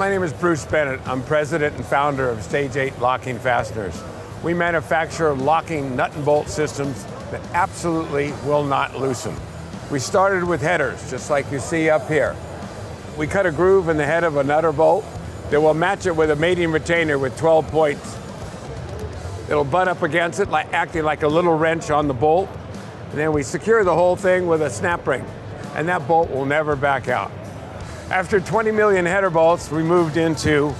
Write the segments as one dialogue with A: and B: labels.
A: My name is Bruce Bennett. I'm president and founder of Stage 8 Locking Fasteners. We manufacture locking nut and bolt systems that absolutely will not loosen. We started with headers, just like you see up here. We cut a groove in the head of a nutter bolt that will match it with a mating retainer with 12 points. It'll butt up against it, like, acting like a little wrench on the bolt. And then we secure the whole thing with a snap ring, and that bolt will never back out. After 20 million header bolts, we moved into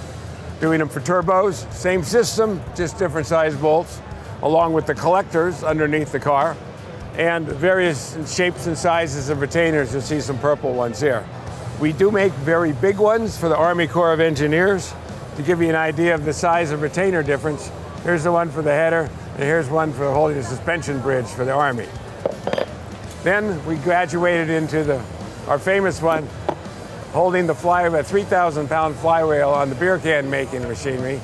A: doing them for turbos. Same system, just different size bolts, along with the collectors underneath the car, and various shapes and sizes of retainers. You'll see some purple ones here. We do make very big ones for the Army Corps of Engineers. To give you an idea of the size of retainer difference, here's the one for the header, and here's one for holding the suspension bridge for the Army. Then we graduated into the, our famous one, holding the fly, of a 3,000 pound flywheel on the beer can making machinery.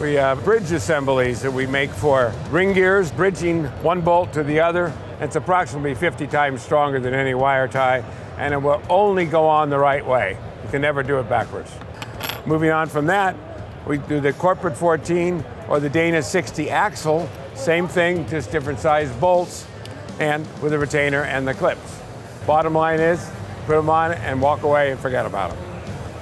A: We have bridge assemblies that we make for ring gears, bridging one bolt to the other. It's approximately 50 times stronger than any wire tie, and it will only go on the right way. You can never do it backwards. Moving on from that, we do the Corporate 14 or the Dana 60 axle. Same thing, just different size bolts and with a retainer and the clips. Bottom line is, put them on and walk away and forget about them.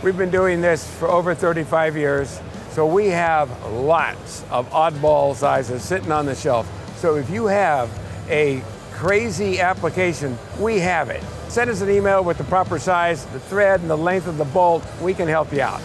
A: We've been doing this for over 35 years, so we have lots of oddball sizes sitting on the shelf. So if you have a crazy application, we have it. Send us an email with the proper size, the thread, and the length of the bolt. We can help you out.